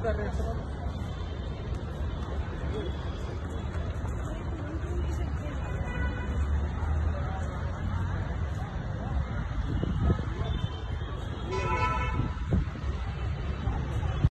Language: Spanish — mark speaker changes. Speaker 1: Gracias.